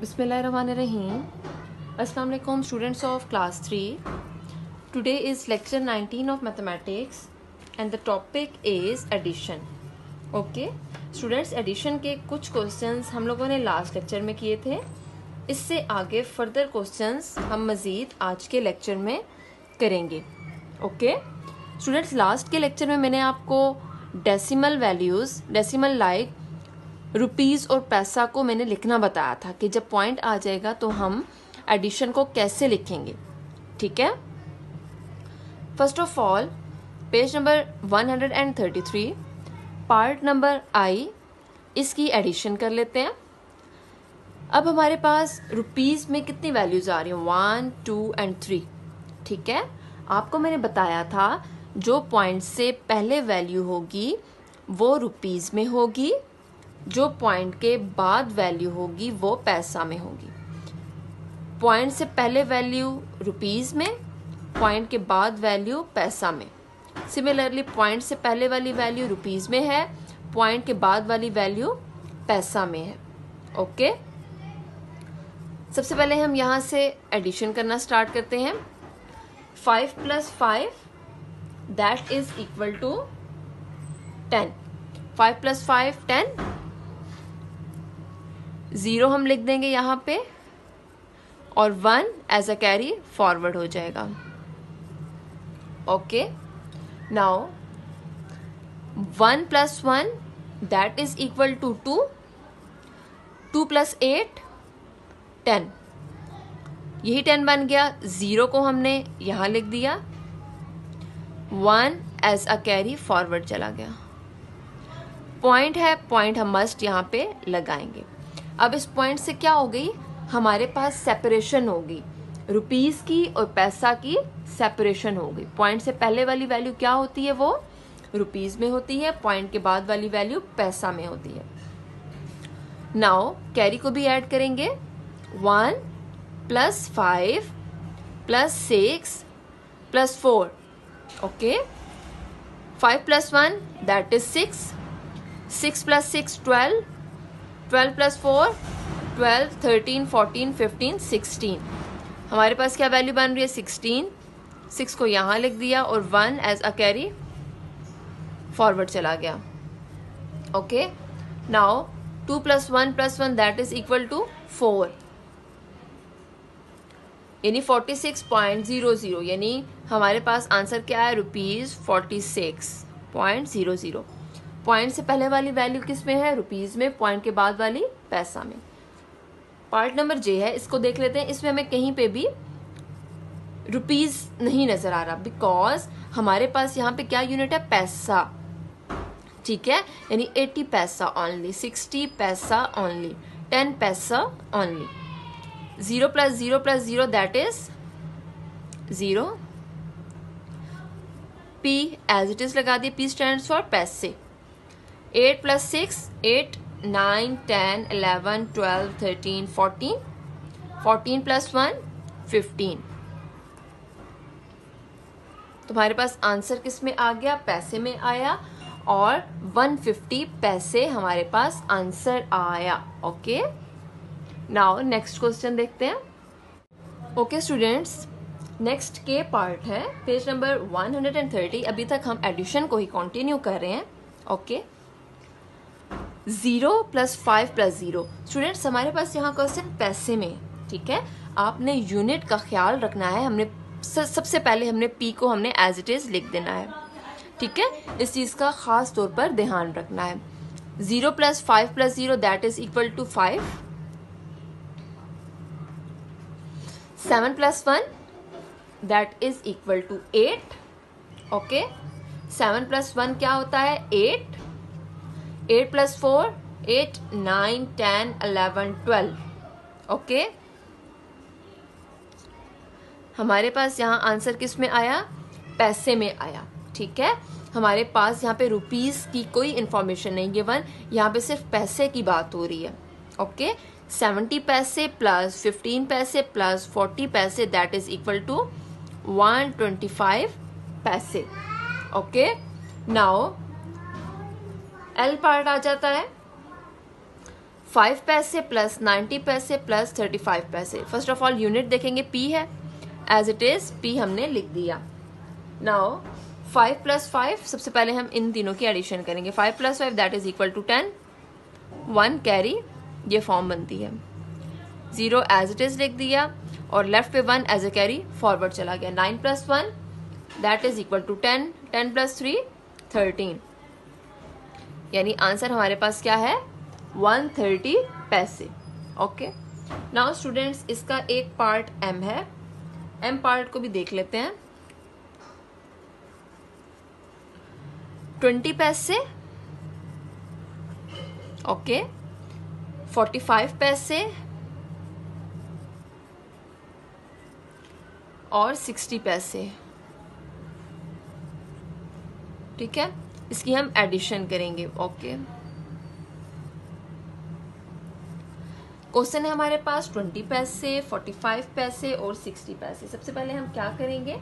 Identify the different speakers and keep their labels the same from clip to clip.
Speaker 1: बसमीम असल students of class three. Today is lecture 19 of mathematics and the topic is addition okay students addition के कुछ questions हम लोगों ने लास्ट लेक्चर में किए थे। इससे आगे फर्दर क्वेश्चंस हम मज़ीद आज के लेक्चर में करेंगे। ओके स्टूडेंट्स लास्ट के लेक्चर में मैंने आपको decimal values decimal like rupees और पैसा को मैंने लिखना बताया था कि जब पॉइंट आ जाएगा तो हम एडिशन को कैसे लिखेंगे? ठीक है? First of all page number 133 part number I इसकी एडिशन कर लेते हैं। अब हमारे पास रुपीज़ में कितनी वैल्यूज़ आ रही हैं? वन टू एंड थ्री ठीक है? आपको मैंने बताया था, जो पॉइंट से पहले वैल्यू होगी, वो रुपीज़ में होगी। जो पॉइंट के बाद वैल्यू होगी, वो पैसा में होगी। पॉइंट से पहले वैल्यू रुपीज़ में पॉइंट के बाद वैल्यू पैसा में। सिमिलरली पॉइंट से पहले वाली वैल्यू रुपीज़ में है पॉइंट के बाद वाली वैल्यू पैसा में है। ओके सबसे पहले हम यहाँ से एडिशन करना स्टार्ट करते हैं। Five plus five that is equal to ten five plus five ten zero हम लिख देंगे यहाँ पे और one as a carry forward हो जाएगा। Okay now one plus one that is equal to two two plus eight ten यही ten बन गया। ज़ीरो को हमने यहाँ लिख दिया। One as a carry forward चला गया। पॉइंट है पॉइंट हम मस्ट यहाँ पे लगाएँगे। अब इस पॉइंट से क्या हो गई हमारे पास सेपरेशन होगी। रुपीज़ की और पैसा की सेपरेशन हो गई पॉइंट से पहले वाली वैल्यू क्या होती है वो? रुपीज़ में होती है। पॉइंट के बाद वाली वैल्यू पैसा में होती है। नाउ कैरी को भी ऐड करेंगे। One plus five plus six plus four okay five plus one that is six six plus six twelve twelve plus four, twelve, thirteen, fourteen, fifteen, sixteen. हमारे पास क्या वैल्यू बन रही है? सिक्सटीन। सिक्स को यहाँ लिख दिया और one as a carry forward चला गया। Okay now two plus one plus one that is equal to four यानी forty six point zero zero यानी हमारे पास आंसर क्या है? Rupees forty six point zero zero point से पहले वाली वैल्यू किसमें है? रुपीज़ में, पॉइंट के बाद वाली पैसा में। पार्ट नंबर जे है, इसको देख लेते हैं। इसमें हमें कहीं पे भी रुपीज़ नहीं नज़र आ रहा बिकॉज़ हमारे पास यहाँ पे क्या यूनिट है? पैसा। ठीक है? यानी एटी पैसा ओनली सिक्सटी पैसा ओनली टेन पैसा only zero plus zero plus zero that is zero. P as it is लगा दिए, पी स्टैंड फॉर पैसे। Eight plus six, eight, nine, ten eleven twelve, thirteen, fourteen. Fourteen plus one, fifteen. तुम्हारे पास answer किसमें आ गया? पैसे में आया और 150 पैसे हमारे पास आंसर आया। ओके? नाउ नेक्स्ट क्वेश्चन देखते हैं। ओके स्टूडेंट्स नेक्स्ट के पार्ट है। पेज नंबर 130 अभी तक हम एडिशन को ही कंटिन्यू कर रहे हैं। Okay okay? Zero plus five plus zero. Students हमारे पास यहाँ क्वेश्चन पैसे में, ठीक है? आपने यूनिट का ख्याल रखना है, हमने सबसे पहले हमने पी को हमने एज इट इज़ लिख देना है, ठीक है? इस चीज़ का खास तौर पर ध्यान रखना है। Zero plus five plus zero that is equal to five seven plus one that is equal to eight okay seven plus one क्या होता है? Eight eight plus four eight nine ten eleven twelve okay हमारे पास यहाँ answer किसमें आया? पैसे में आया। ठीक है? हमारे पास यहाँ पे रुपीस की कोई इंफॉर्मेशन नहीं गिवन यहाँ पे सिर्फ़ पैसे की बात हो रही है। ओके सेवेंटी पैसे प्लस फिफ्टीन पैसे प्लस फोर्टी पैसे that is equal to one twenty five पैसे। ओके नाउ एल पार्ट आ जाता है। फाइव पैसे प्लस नाइन्टी पैसे प्लस थर्टी फाइव पैसे। फ़र्स्ट ऑफ़ ऑल यूनिट देखेंगे पी है। एज इट इज़ पी हमने लिख दिया। नाउ फाइव प्लस फाइव सबसे पहले हम इन तीनों की एडिशन करेंगे। Five plus five that is equal to ten one carry ये फॉर्म बनती है। ज़ीरो एज इट इज़ लिख दिया। और लेफ़्ट पे one as a carry forward चला गया। Nine plus one that is equal to ten ten plus three thirteen यानी आंसर हमारे पास क्या है? वन थर्टी पैसे। ओके? नाउ स्टूडेंट्स इसका एक पार्ट एम है। एम पार्ट को भी देख लेते हैं। ट्वेंटी पैसे। ओके? फोर्टी फाइव पैसे। और सिक्सटी पैसे। ठीक है? इसकी हम एडिशन करेंगे ओके क्वेश्चन है हमारे पास ट्वेंटी पैसे फोर्टी फाइव पैसे और सिक्सटी पैसे। सबसे पहले हम क्या करेंगे?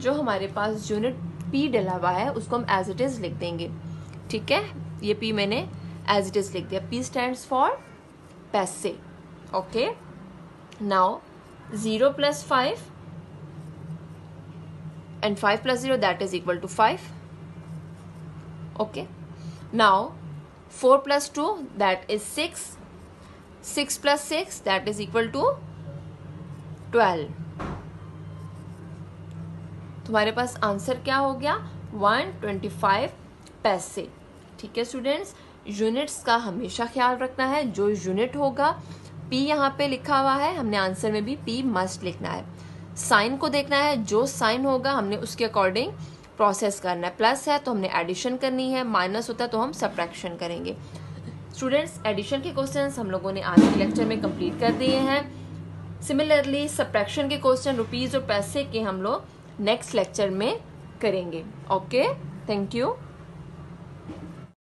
Speaker 1: जो हमारे पास यूनिट पी डला हुआ है, उसको हम एज इट इज़ लिख देंगे। ठीक है? ये पी मैंने एज इट इज़ लिख दिया। पी स्टैंड फॉर पैसे okay now zero plus five and 5 plus 0 that is equal to 5 okay. Now 4 plus 2 that is 6 6 plus 6 that is equal to 12 तुम्हारे पास आंसर क्या हो गया? 125 पैसे. ठीक है स्टूडेंट्स यूनिट्स का हमेशा ख्याल रखना है। जो यूनिट होगा पी यहाँ पे लिखा हुआ है। हमने आंसर में भी पी मस्ट लिखना है। साइन को देखना है। जो साइन होगा, हमने उसके अकॉर्डिंग प्रोसेस करना है। प्लस है तो हमने एडिशन करनी है माइनस होता है तो हम सब्ट्रैक्शन करेंगे। स्टूडेंट्स एडिशन के क्वेश्चन हम लोगों ने आज के लेक्चर में कंप्लीट कर दिए हैं। सिमिलरली सब्ट्रैक्शन के क्वेश्चन रुपीज़ और पैसे के हम लोग नेक्स्ट लेक्चर में करेंगे। Okay thank you